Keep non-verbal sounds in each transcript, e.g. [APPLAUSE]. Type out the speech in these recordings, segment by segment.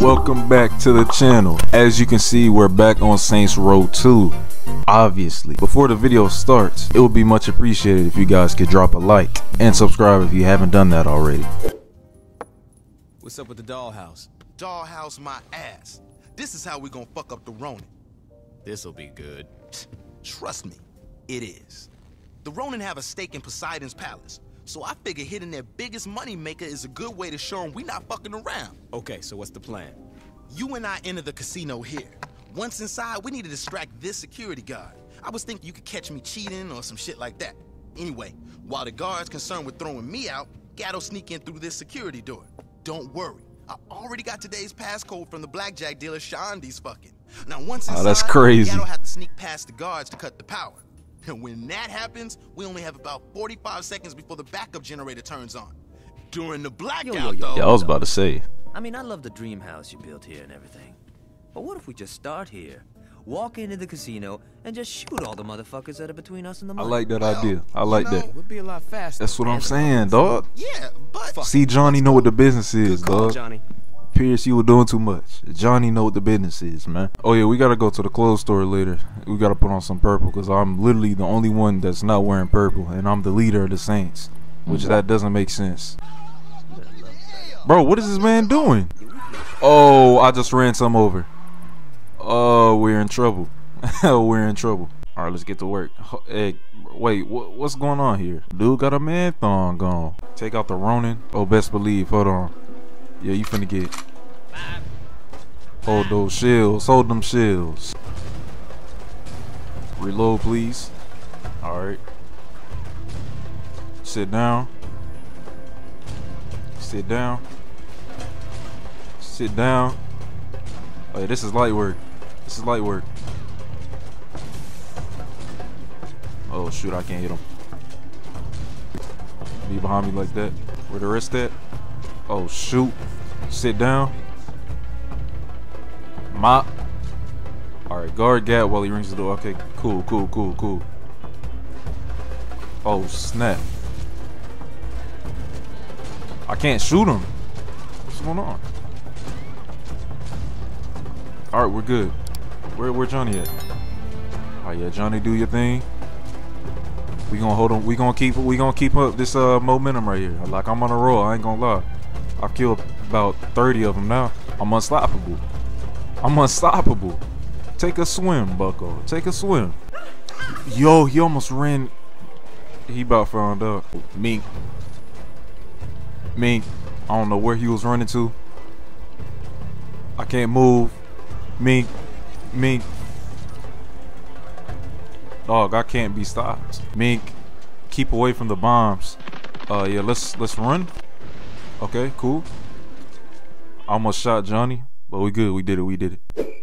Welcome back to the channel. As you can see, we're back on Saints Row 2. Obviously, before the video starts, it would be much appreciated if you guys could drop a like and subscribe if you haven't done that already. What's up with the dollhouse? Dollhouse my ass. This is how we gonna fuck up the Ronin. This'll be good. Trust me, it is. The Ronin have a stake in Poseidon's palace, so I figure hitting their biggest money maker is a good way to show them we not fucking around. Okay, so what's the plan? You and I enter the casino here. Once inside, we need to distract this security guard. I was thinking you could catch me cheating or some shit like that. Anyway, while the guard's concerned with throwing me out, Gatto sneak in through this security door. Don't worry, I already got today's passcode from the blackjack dealer Shaundi's fucking. Now once oh, inside, Oh, that's crazy. Gatto have to sneak past the guards to cut the power. And when that happens, we only have about 45 seconds before the backup generator turns on. During the blackout, yo, yo. though, Yeah, I was about to say. I mean, I love the dream house you built here and everything. But what if we just start here, walk into the casino, and just shoot all the motherfuckers that are between us and the money. I like that Well, idea. I you like know, that. Would be a lot faster. That's what I'm saying, dog. yeah, but See, Johnny know what the business is, Call, dog. Johnny. Pierce, you were doing too much. Johnny know what the business is, man. Oh yeah, we gotta go to the clothes store later. We gotta put on some purple because I'm literally the only one that's not wearing purple, and I'm the leader of the Saints, which mm. that doesn't make sense. Bro, what is this man doing? Oh, I just ran some over. Oh, we're in trouble. [LAUGHS] we're in trouble. All right, let's get to work. Hey, wait, wha- what's going on here? Dude got a man thong on. Take out the Ronin. Oh, best believe. Hold on. Yeah, you finna get. Hold those shields. Hold them shields. Reload, please. Alright. Sit down. Sit down. Sit down. Oh, yeah, this is light work. This is light work. Oh, shoot, I can't hit him. Be behind me like that. Where the rest at? Oh, shoot. Sit down. Mop. Alright, guard gap while he rings the door. Okay, cool, cool, cool, cool. Oh, snap. I can't shoot him. What's going on? Alright, we're good. Where where Johnny at? Oh yeah, Johnny, do your thing. We gonna hold him. We gonna keep. We gonna keep up this uh momentum right here. Like I'm on a roll. I ain't gonna lie. I've killed about 30 of them now. I'm unstoppable. I'm unstoppable. Take a swim, Bucko. Take a swim. Yo, he almost ran. He about found out. Mink. Mink. I don't know where he was running to. I can't move. Mink. Mink. Dog, I can't be stopped. Mink, keep away from the bombs. Uh, yeah, let's let's run. Okay, cool. Almost shot Johnny, but we good. We did it. We did it.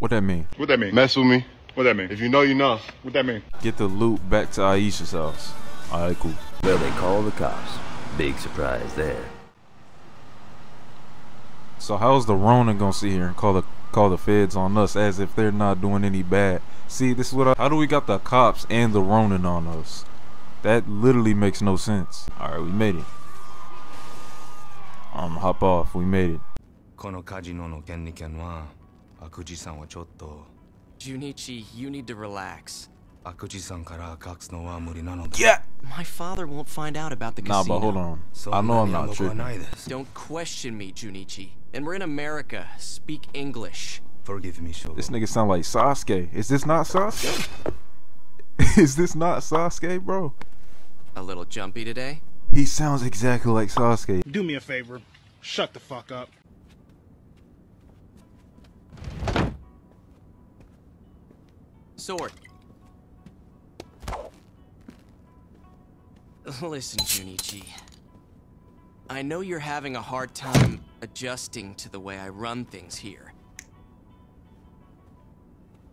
What that mean? What that mean? Mess with me. What that mean? If you know, you know. What that mean? Get the loot back to Aisha's house. All right, cool. Well, they call the cops. Big surprise there. So how's the Ronin gonna sit here and call the call the feds on us as if they're not doing any bad. See, this is what I, how do we got the cops and the Ronin on us? That literally makes no sense. All right, we made it. Um, hop off, we made it. Jyunichi, you need to relax. Yeah. My father won't find out about the casino. Nah, but hold on. So I know I'm not tripping. Don't question me, Jyunichi. And we're in America. Speak English. Forgive me, Shogo. This nigga sound like Sasuke. Is this not Sasuke? [LAUGHS] Is this not Sasuke, bro? A little jumpy today? He sounds exactly like Sasuke. Do me a favor. Shut the fuck up. Sword. [LAUGHS] Listen, Jyunichi. I know you're having a hard time adjusting to the way I run things here.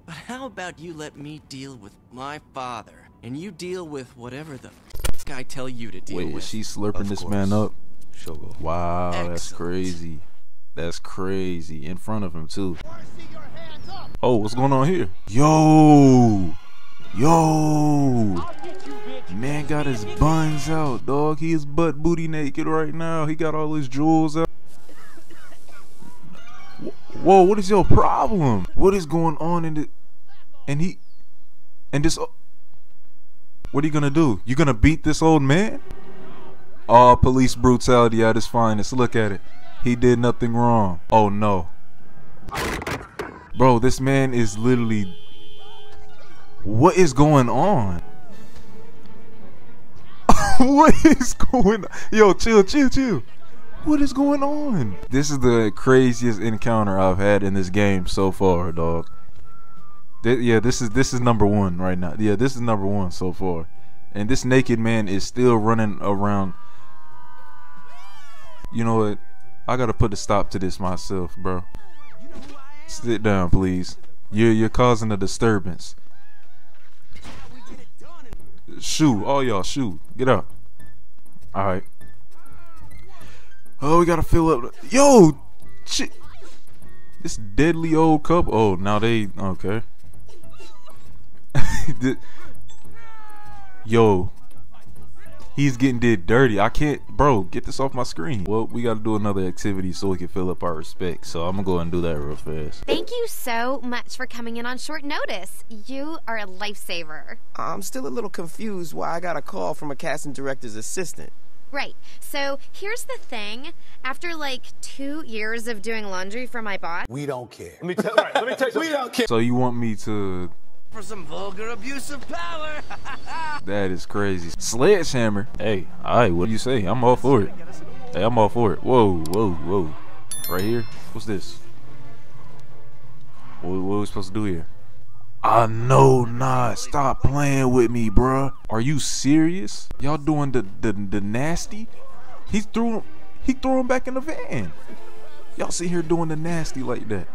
But how about you let me deal with my father, and you deal with whatever the fuck I tell you to deal with. Wait, with? is she slurping Of this course. man up? Shogo Wow, that's crazy. That's crazy. In front of him too. Oh, what's going on here? Yo! Yo! Man got his buns out, dog. He is butt booty naked right now. He got all his jewels out. Whoa, what is your problem? What is going on in the and he and this what are you gonna do? You gonna beat this old man? Oh, police brutality at its finest. Look at it. He did nothing wrong. Oh no. Bro, this man is literally What is going on? [LAUGHS] what is going on? Yo, chill, chill, chill. What is going on? This is the craziest encounter I've had in this game so far, dog. Th- yeah, this is this is number one right now. Yeah, this is number one so far. And this naked man is still running around. You know what? I gotta put a stop to this myself, bro. Sit down, please. You're you're causing a disturbance. Shoot, all y'all, shoot. Get up. All right. Oh, we gotta fill up. Yo, shit. This deadly old cup. Oh, now they okay. [LAUGHS] Yo, he's getting did dirty. I can't, bro. Get this off my screen. Well, we gotta do another activity so we can fill up our respect. So I'm gonna go and do that real fast. Thank you so much for coming in on short notice. You are a lifesaver. I'm still a little confused why I got a call from a casting director's assistant. Right. So here's the thing. After like two years of doing laundry for my boss, We don't care. Let me tell, right, let me tell you, [LAUGHS] we don't care. So you want me to? For some vulgar abuse of power. [LAUGHS] That is crazy. Sledgehammer. Hey, alright. What do you say? I'm all for it. Hey, I'm all for it. Whoa, whoa, whoa. Right here. What's this? What, what are we supposed to do here? I know not. Stop playing with me, bruh. Are you serious? Y'all doing the the, the nasty? He threw him. He threw him back in the van. Y'all sit here doing the nasty like that.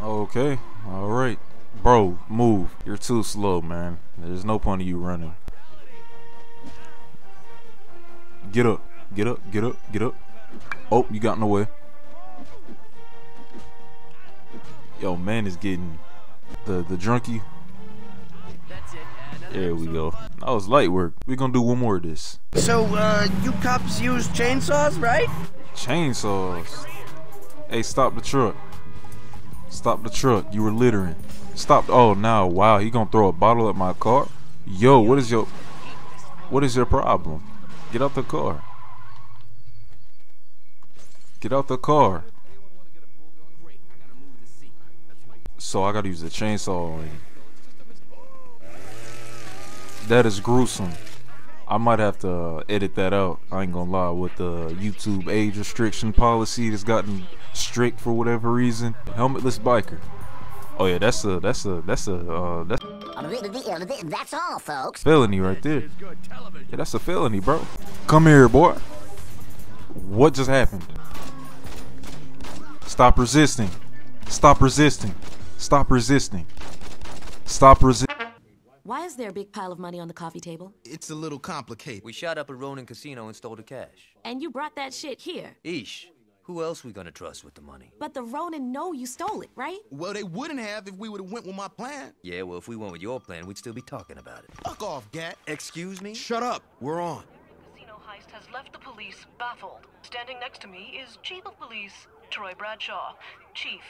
Okay. All right. Bro, move. You're too slow, man. There's no point of you running. Get up. Get up. Get up. Get up. Oh, you got in the way. Yo, man is getting the the drunkie. There we go. That was light work. We're gonna do one more of this. So, uh, you cops use chainsaws, right? Chainsaws. Hey, stop the truck. Stop the truck. You were littering. Stop. Oh, now, wow. He gonna throw a bottle at my car? Yo, what is your what is your problem? Get out the car. Get out the car. So I gotta use the chainsaw. That is gruesome. I might have to edit that out. I ain't gonna lie with the YouTube age restriction policy that's gotten strict for whatever reason. Helmetless biker. Oh yeah, that's a that's a that's a uh, that's That's all, folks. felony right there. Yeah, that's a felony, bro. Come here, boy. What just happened? Stop resisting. Stop resisting. Stop resisting. Stop resisting. Why is there a big pile of money on the coffee table? It's a little complicated. We shot up a Ronin casino and stole the cash. And you brought that shit here. Ish. Who else we gonna trust with the money? But the Ronin know you stole it, right? Well, they wouldn't have if we would have went with my plan. Yeah, well, if we went with your plan, we'd still be talking about it. Fuck off, Gat. Excuse me? Shut up. We're on. Casino heist has left the police baffled. Standing next to me is Chief of Police Troy Bradshaw. Chief,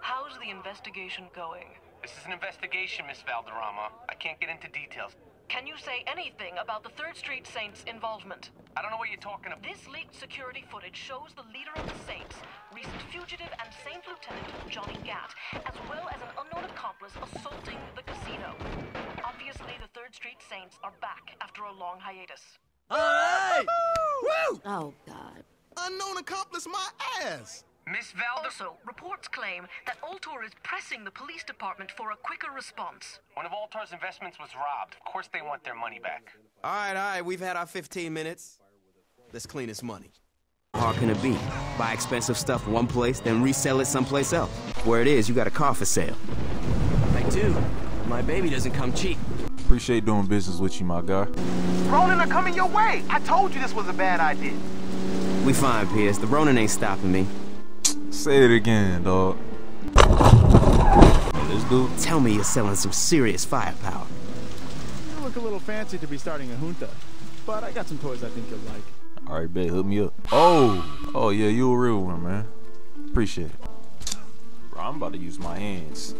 how's the investigation going? This is an investigation, Miss Valderrama. I can't get into details. Can you say anything about the Third Street Saints' involvement? I don't know what you're talking about. This leaked security footage shows the leader of the Saints, recent fugitive and Saint Lieutenant Johnny Gat, as well as an unknown accomplice assaulting the casino. Obviously, the Third Street Saints are back after a long hiatus. All right. Woo! Oh, God. Unknown accomplice my ass. Miss Valder. Also, reports claim that Ultor is pressing the police department for a quicker response. One of Ultor's investments was robbed. Of course they want their money back. All right, all right. We've had our 15 minutes. Let's clean this money. How hard can it be? Buy expensive stuff one place, then resell it someplace else. Where it is, you got a car for sale. I do. My baby doesn't come cheap. Appreciate doing business with you, my guy. Ronin are coming your way. I told you this was a bad idea. We fine, Pierce. The Ronin ain't stopping me. Say it again, dog. This dude. Tell me you're selling some serious firepower. You look a little fancy to be starting a junta, but I got some toys I think you'll like. All right, bet. Hook me up. Oh, oh yeah, you a real one, man. Appreciate it. Bro, I'm about to use my hands.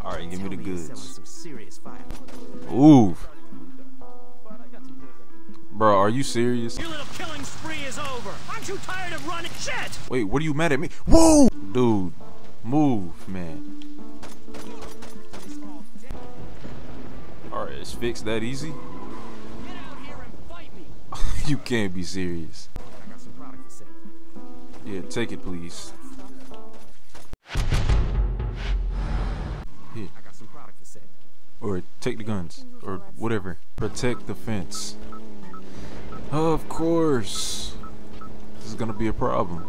All right, give me the goods. Some serious fire. Ooh. Bro, are you serious? Your little killing spree is over. Aren't you tired of running shit? Wait, what are you mad at me? Whoa! Dude, move, man. Alright, it's fixed that easy? [LAUGHS] you can't be serious. I got some product for sale. Yeah, take it, please. Here. I got some product for sale. Or take the guns. Or whatever. Protect the fence. Of course. This is gonna be a problem.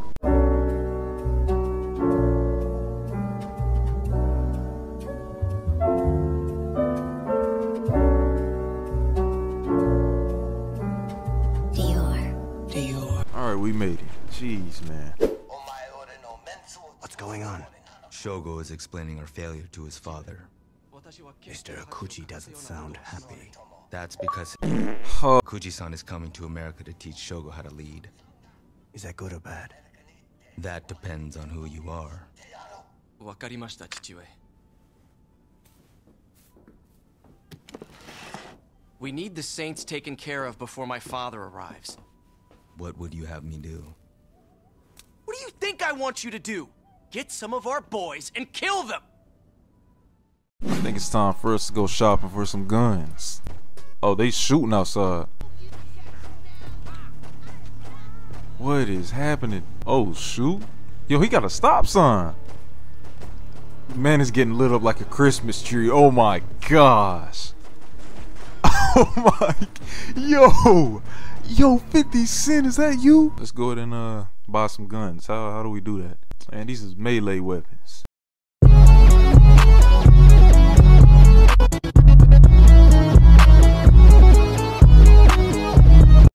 Dior. Dior. Alright, we made it. Jeez, man. Oh oh, What's going on? Shogo is explaining our failure to his father. Mr. Akuji doesn't sound happy. That's because Huh. Kuji-san is coming to America to teach Shogo how to lead. Is that good or bad? That depends on who you are. わかりました父上 We need the Saints taken care of before my father arrives. What would you have me do? What do you think I want you to do? Get some of our boys and kill them! I think it's time for us to go shopping for some guns. Oh, they shooting outside. What is happening? Oh, shoot. Yo, he got a stop sign. Man is getting lit up like a Christmas tree. Oh my gosh. [LAUGHS] Oh my. Yo. Yo, 50 Cent, is that you? Let's go ahead and uh buy some guns. How, how do we do that? Man, these is melee weapons.